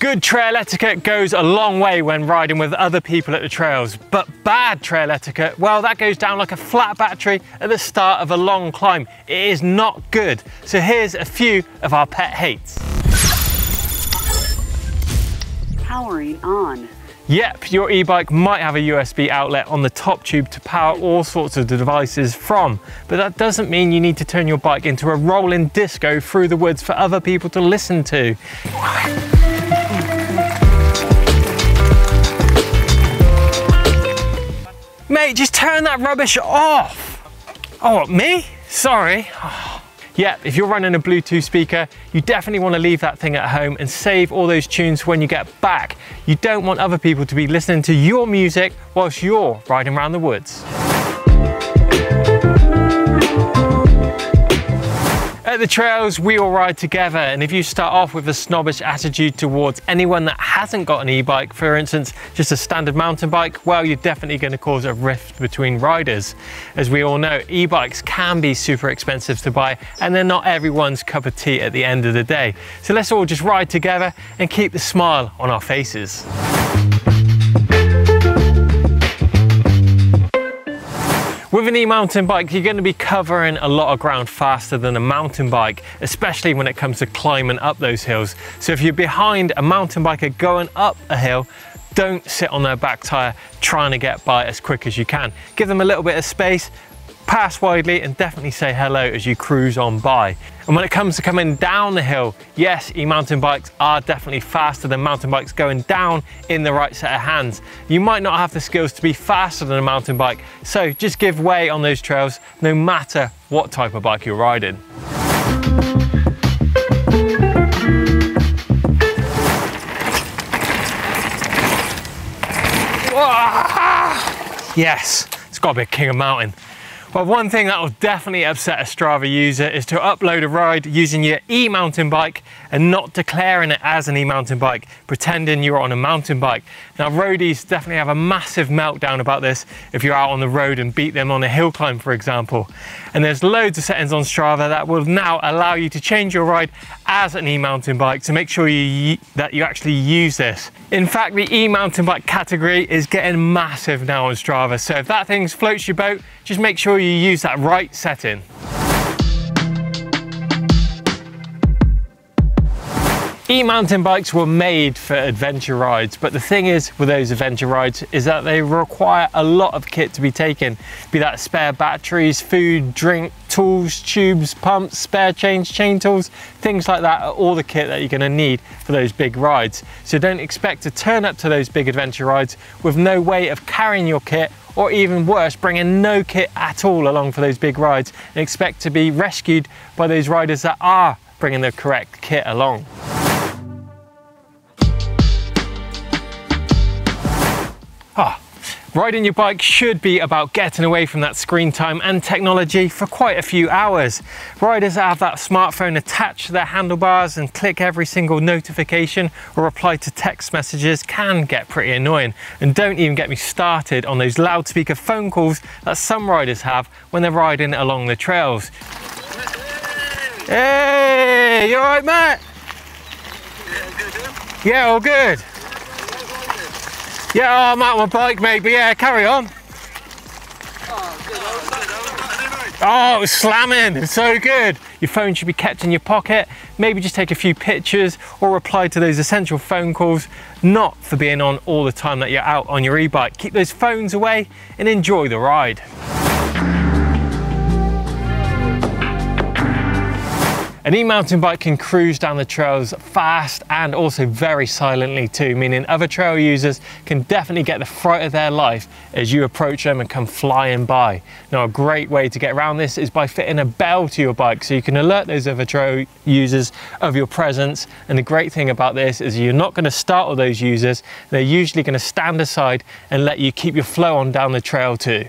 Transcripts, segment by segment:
Good trail etiquette goes a long way when riding with other people at the trails, but bad trail etiquette, well, that goes down like a flat battery at the start of a long climb. It is not good. So here's a few of our pet hates. Powering on. Yep, your e-bike might have a USB outlet on the top tube to power all sorts of devices from, but that doesn't mean you need to turn your bike into a rolling disco through the woods for other people to listen to. Mate, just turn that rubbish off. Oh, me? Sorry. Yeah, if you're running a Bluetooth speaker, you definitely want to leave that thing at home and save all those tunes when you get back. You don't want other people to be listening to your music whilst you're riding around the woods. At the trails, we all ride together, and if you start off with a snobbish attitude towards anyone that hasn't got an e-bike, for instance, just a standard mountain bike, well, you're definitely going to cause a rift between riders. As we all know, e-bikes can be super expensive to buy, and they're not everyone's cup of tea at the end of the day. So let's all just ride together and keep the smile on our faces. With an e-mountain bike, you're going to be covering a lot of ground faster than a mountain bike, especially when it comes to climbing up those hills. So if you're behind a mountain biker going up a hill, don't sit on their back tire trying to get by as quick as you can. Give them a little bit of space, pass widely and definitely say hello as you cruise on by. And when it comes to coming down the hill, yes, e-mountain bikes are definitely faster than mountain bikes going down in the right set of hands. You might not have the skills to be faster than a mountain bike, so just give way on those trails no matter what type of bike you're riding. Yes, it's got to be a king of mountain. But one thing that will definitely upset a Strava user is to upload a ride using your e-mountain bike and not declaring it as an e-mountain bike, pretending you're on a mountain bike. Now roadies definitely have a massive meltdown about this if you're out on the road and beat them on a hill climb, for example. And there's loads of settings on Strava that will now allow you to change your ride as an e-mountain bike to make sure you, that you actually use this. In fact, the e-mountain bike category is getting massive now on Strava. So if that thing floats your boat, just make sure you use that right setting. E-mountain bikes were made for adventure rides, but the thing is with those adventure rides is that they require a lot of kit to be taken, be that spare batteries, food, drink, tools, tubes, pumps, spare chains, chain tools, things like that are all the kit that you're gonna need for those big rides. So don't expect to turn up to those big adventure rides with no way of carrying your kit or even worse, bringing no kit at all along for those big rides and expect to be rescued by those riders that are bringing the correct kit along. Riding your bike should be about getting away from that screen time and technology for quite a few hours. Riders that have that smartphone attached to their handlebars and click every single notification or reply to text messages can get pretty annoying. And don't even get me started on those loudspeaker phone calls that some riders have when they're riding along the trails. Hey, you alright, Matt? Yeah, all good. Yeah, oh, I'm out on my bike, but yeah, carry on. Oh, it was slamming, it's so good. Your phone should be kept in your pocket. Maybe just take a few pictures or reply to those essential phone calls, not for being on all the time that you're out on your e-bike. Keep those phones away and enjoy the ride. An e-mountain bike can cruise down the trails fast and also very silently too, meaning other trail users can definitely get the fright of their life as you approach them and come flying by. Now a great way to get around this is by fitting a bell to your bike so you can alert those other trail users of your presence. And the great thing about this is you're not going to startle those users, they're usually going to stand aside and let you keep your flow on down the trail too.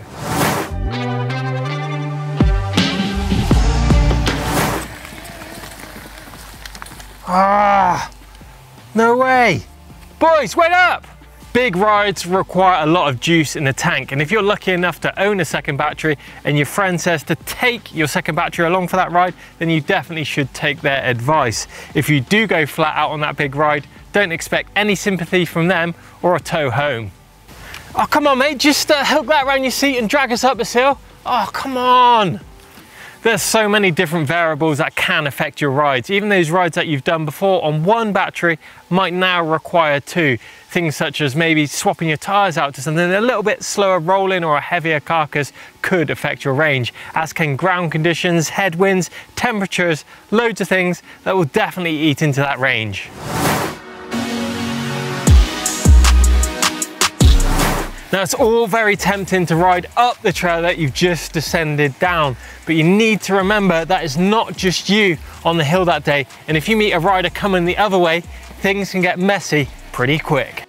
Ah, no way. Boys, wait up. Big rides require a lot of juice in the tank and if you're lucky enough to own a second battery and your friend says to take your second battery along for that ride, then you definitely should take their advice. If you do go flat out on that big ride, don't expect any sympathy from them or a tow home. Oh, come on, mate, just uh, hook that around your seat and drag us up this hill. Oh, come on. There's so many different variables that can affect your rides. Even those rides that you've done before on one battery might now require two. Things such as maybe swapping your tires out to something a little bit slower rolling or a heavier carcass could affect your range, as can ground conditions, headwinds, temperatures, loads of things that will definitely eat into that range. Now it's all very tempting to ride up the trail that you've just descended down, but you need to remember that it's not just you on the hill that day. And if you meet a rider coming the other way, things can get messy pretty quick.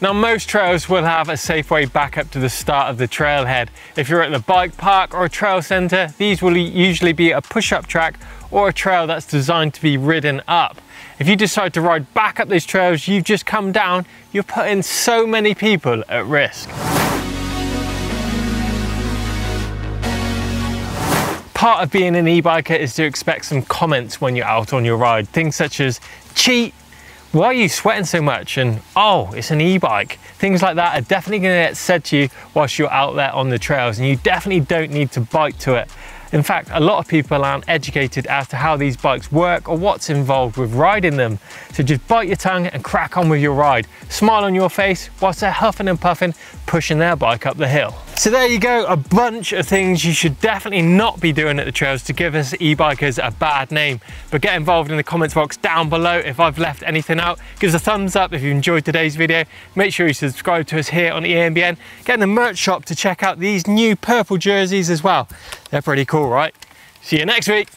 Now most trails will have a safe way back up to the start of the trailhead. If you're at the bike park or a trail center, these will usually be a push-up track or a trail that's designed to be ridden up. If you decide to ride back up these trails you've just come down, you're putting so many people at risk. Part of being an e-biker is to expect some comments when you're out on your ride. Things such as, cheat, why are you sweating so much? And, oh, it's an e-bike. Things like that are definitely gonna get said to you whilst you're out there on the trails and you definitely don't need to bite to it. In fact, a lot of people aren't educated as to how these bikes work or what's involved with riding them. So just bite your tongue and crack on with your ride. Smile on your face whilst they're huffing and puffing, pushing their bike up the hill. So there you go, a bunch of things you should definitely not be doing at the trails to give us e-bikers a bad name. But get involved in the comments box down below if I've left anything out. Give us a thumbs up if you enjoyed today's video. Make sure you subscribe to us here on EMBN. Get in the merch shop to check out these new purple jerseys as well. They're pretty cool, right? See you next week.